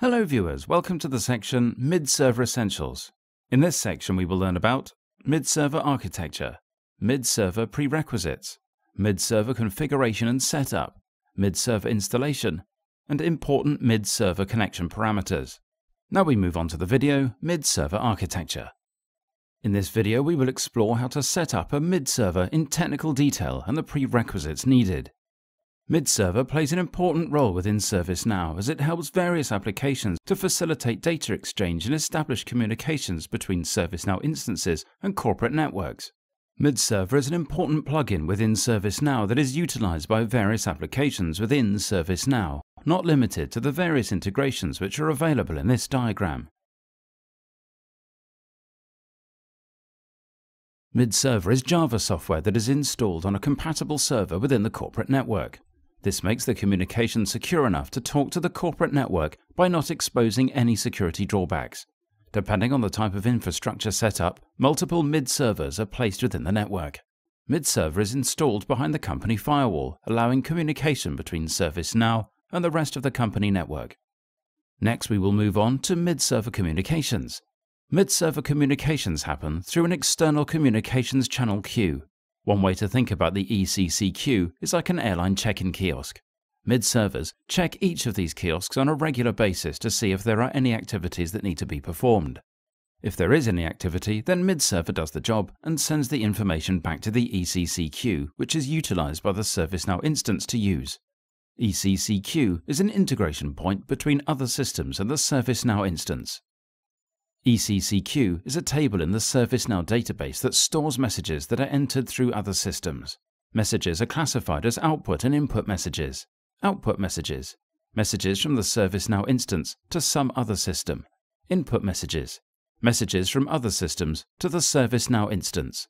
Hello viewers, welcome to the section Mid-Server Essentials. In this section we will learn about mid-server architecture, mid-server prerequisites, mid-server configuration and setup, mid-server installation, and important mid-server connection parameters. Now we move on to the video Mid-Server Architecture. In this video we will explore how to set up a mid-server in technical detail and the prerequisites needed. Mid-server plays an important role within ServiceNow as it helps various applications to facilitate data exchange and establish communications between ServiceNow instances and corporate networks. Mid-server is an important plugin within ServiceNow that is utilized by various applications within ServiceNow, not limited to the various integrations which are available in this diagram. Mid-server is Java software that is installed on a compatible server within the corporate network. This makes the communication secure enough to talk to the corporate network by not exposing any security drawbacks. Depending on the type of infrastructure setup, multiple mid-servers are placed within the network. Mid-server is installed behind the company firewall, allowing communication between ServiceNow and the rest of the company network. Next, we will move on to mid-server communications. Mid-server communications happen through an external communications channel queue one way to think about the ECC queue is like an airline check-in kiosk. Mid-servers check each of these kiosks on a regular basis to see if there are any activities that need to be performed. If there is any activity, then mid-server does the job and sends the information back to the ECC queue, which is utilized by the ServiceNow instance to use. ECC queue is an integration point between other systems and the ServiceNow instance. ECC is a table in the ServiceNow database that stores messages that are entered through other systems. Messages are classified as output and input messages. Output messages, messages from the ServiceNow instance to some other system. Input messages, messages from other systems to the ServiceNow instance.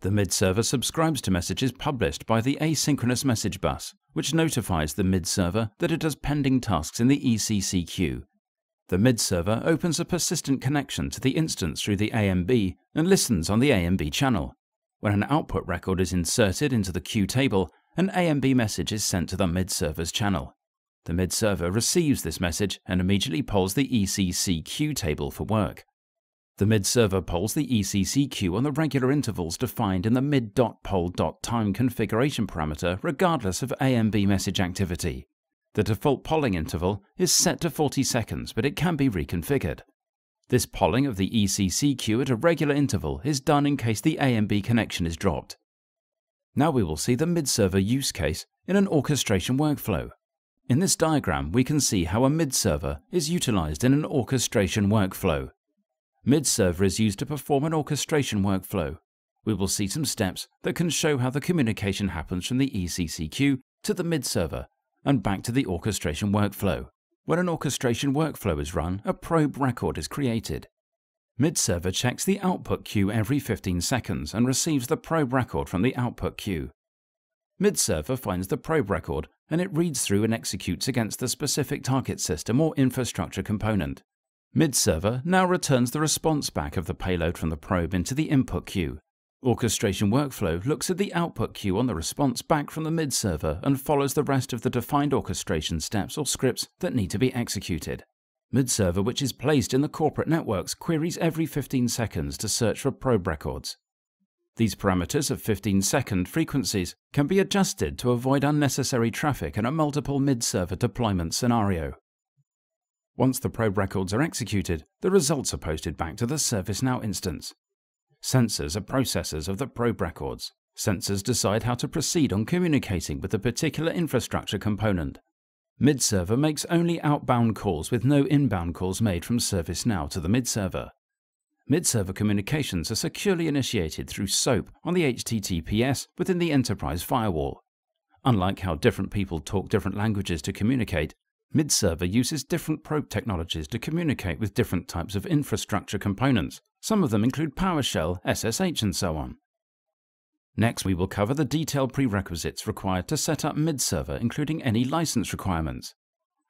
The mid-server subscribes to messages published by the asynchronous message bus, which notifies the mid-server that it has pending tasks in the ECC queue the mid server opens a persistent connection to the instance through the AMB and listens on the AMB channel. When an output record is inserted into the queue table, an AMB message is sent to the mid server's channel. The mid server receives this message and immediately polls the ECC queue table for work. The mid server polls the ECC queue on the regular intervals defined in the mid.poll.time configuration parameter regardless of AMB message activity. The default polling interval is set to 40 seconds, but it can be reconfigured. This polling of the ECC queue at a regular interval is done in case the AMB connection is dropped. Now we will see the mid-server use case in an orchestration workflow. In this diagram, we can see how a mid-server is utilized in an orchestration workflow. Mid-server is used to perform an orchestration workflow. We will see some steps that can show how the communication happens from the ECC queue to the mid-server and back to the orchestration workflow. When an orchestration workflow is run, a probe record is created. Mid-server checks the output queue every 15 seconds and receives the probe record from the output queue. Mid-server finds the probe record and it reads through and executes against the specific target system or infrastructure component. Mid-server now returns the response back of the payload from the probe into the input queue. Orchestration workflow looks at the output queue on the response back from the mid server and follows the rest of the defined orchestration steps or scripts that need to be executed. Mid server, which is placed in the corporate networks, queries every 15 seconds to search for probe records. These parameters of 15 second frequencies can be adjusted to avoid unnecessary traffic in a multiple mid server deployment scenario. Once the probe records are executed, the results are posted back to the ServiceNow instance. Sensors are processors of the probe records. Sensors decide how to proceed on communicating with a particular infrastructure component. Mid-server makes only outbound calls with no inbound calls made from ServiceNow to the mid-server. Mid-server communications are securely initiated through SOAP on the HTTPS within the enterprise firewall. Unlike how different people talk different languages to communicate, Mid-server uses different probe technologies to communicate with different types of infrastructure components. Some of them include PowerShell, SSH, and so on. Next, we will cover the detailed prerequisites required to set up mid-server, including any license requirements.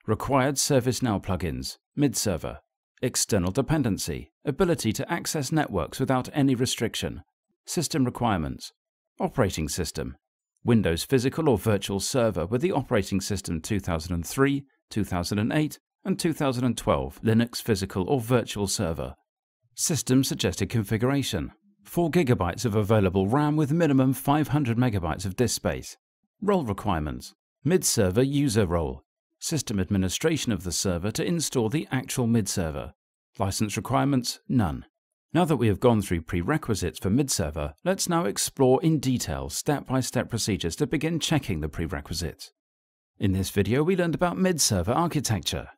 Required ServiceNow plugins, mid-server, external dependency, ability to access networks without any restriction, system requirements, operating system, Windows physical or virtual server with the operating system 2003, 2008, and 2012 Linux Physical or Virtual Server. System suggested configuration 4 GB of available RAM with minimum 500 MB of disk space. Role requirements Mid server user role. System administration of the server to install the actual mid server. License requirements none. Now that we have gone through prerequisites for mid server, let's now explore in detail step by step procedures to begin checking the prerequisites. In this video, we learned about mid server architecture,